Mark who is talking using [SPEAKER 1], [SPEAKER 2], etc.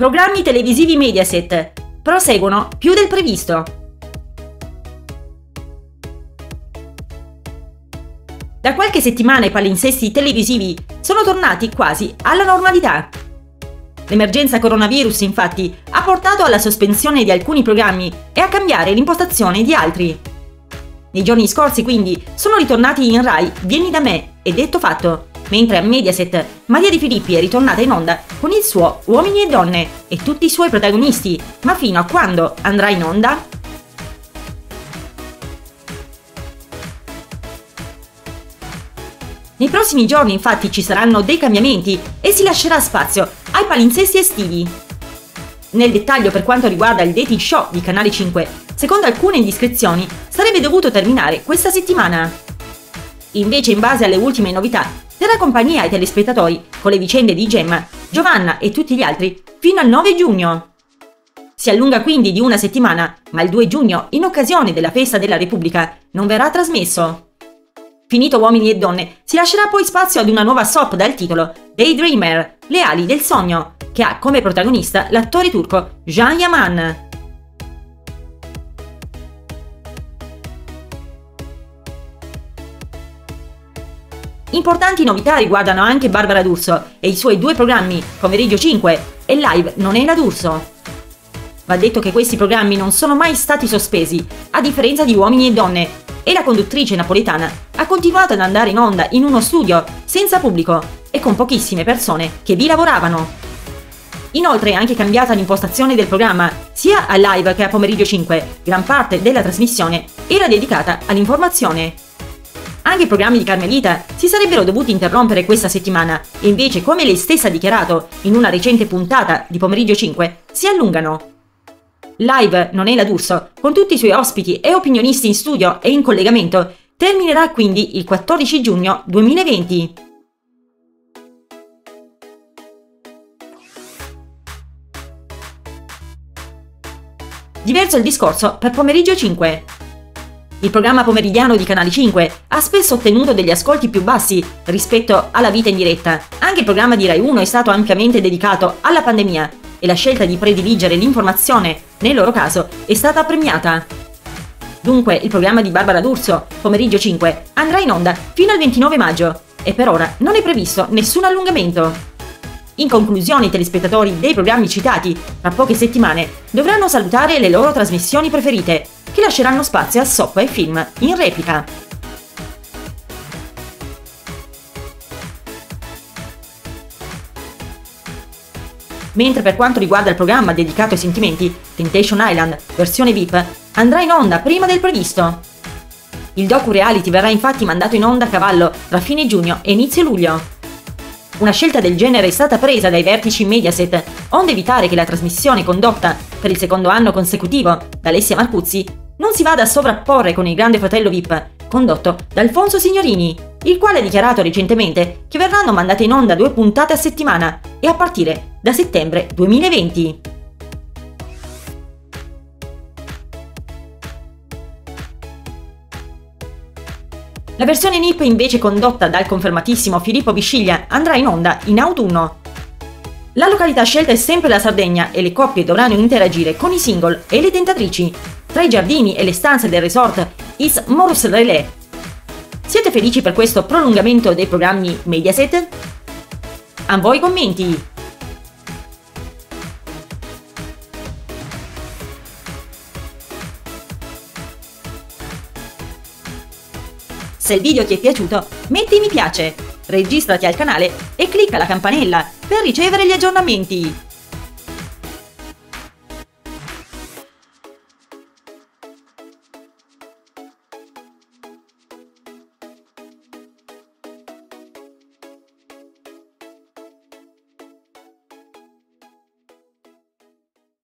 [SPEAKER 1] Programmi televisivi Mediaset. Proseguono più del previsto. Da qualche settimana i palinsesti televisivi sono tornati quasi alla normalità. L'emergenza coronavirus infatti ha portato alla sospensione di alcuni programmi e a cambiare l'impostazione di altri. Nei giorni scorsi quindi sono ritornati in Rai Vieni da me e detto fatto, mentre a Mediaset Maria Di Filippi è ritornata in onda con il suo Uomini e Donne e tutti i suoi protagonisti, ma fino a quando andrà in onda? Nei prossimi giorni infatti ci saranno dei cambiamenti e si lascerà spazio ai palinsesti estivi. Nel dettaglio per quanto riguarda il dating show di Canale 5, secondo alcune indiscrezioni, sarebbe dovuto terminare questa settimana. Invece, in base alle ultime novità, terrà compagnia ai telespettatori con le vicende di Gemma, Giovanna e tutti gli altri fino al 9 giugno. Si allunga quindi di una settimana, ma il 2 giugno, in occasione della festa della Repubblica, non verrà trasmesso. Finito Uomini e Donne, si lascerà poi spazio ad una nuova soap dal titolo Daydreamer, Le ali del sogno, che ha come protagonista l'attore turco Jean Yaman. Importanti novità riguardano anche Barbara D'Urso e i suoi due programmi, Pomeriggio 5 e Live Non è la D'Urso. Va detto che questi programmi non sono mai stati sospesi, a differenza di Uomini e Donne, e la conduttrice napoletana ha continuato ad andare in onda in uno studio senza pubblico e con pochissime persone che vi lavoravano. Inoltre è anche cambiata l'impostazione del programma, sia a live che a pomeriggio 5, gran parte della trasmissione era dedicata all'informazione. Anche i programmi di Carmelita si sarebbero dovuti interrompere questa settimana e invece, come lei stessa ha dichiarato in una recente puntata di pomeriggio 5, si allungano. Live non è la D'Urso, con tutti i suoi ospiti e opinionisti in studio e in collegamento, terminerà quindi il 14 giugno 2020. Diverso il discorso per pomeriggio 5. Il programma pomeridiano di Canale 5 ha spesso ottenuto degli ascolti più bassi rispetto alla vita in diretta. Anche il programma di Rai 1 è stato ampiamente dedicato alla pandemia e la scelta di prediligere l'informazione, nel loro caso, è stata premiata. Dunque, il programma di Barbara D'Urso, pomeriggio 5, andrà in onda fino al 29 maggio e per ora non è previsto nessun allungamento. In conclusione, i telespettatori dei programmi citati, tra poche settimane, dovranno salutare le loro trasmissioni preferite, che lasceranno spazio a soap e film in replica. Mentre per quanto riguarda il programma dedicato ai sentimenti, Temptation Island, versione VIP, andrà in onda prima del previsto. Il docu-reality verrà infatti mandato in onda a cavallo tra fine giugno e inizio luglio. Una scelta del genere è stata presa dai vertici Mediaset, onde evitare che la trasmissione condotta per il secondo anno consecutivo da Alessia Marcuzzi non si vada a sovrapporre con il Grande Fratello VIP, condotto da Alfonso Signorini, il quale ha dichiarato recentemente che verranno mandate in onda due puntate a settimana e a partire da settembre 2020. La versione NIP invece condotta dal confermatissimo Filippo Bisciglia andrà in onda in autunno. La località scelta è sempre la Sardegna e le coppie dovranno interagire con i single e le tentatrici. Tra i giardini e le stanze del resort Is Morse Relais. Siete felici per questo prolungamento dei programmi Mediaset? A voi i commenti! Se il video ti è piaciuto, metti mi piace, registrati al canale e clicca la campanella per ricevere gli aggiornamenti.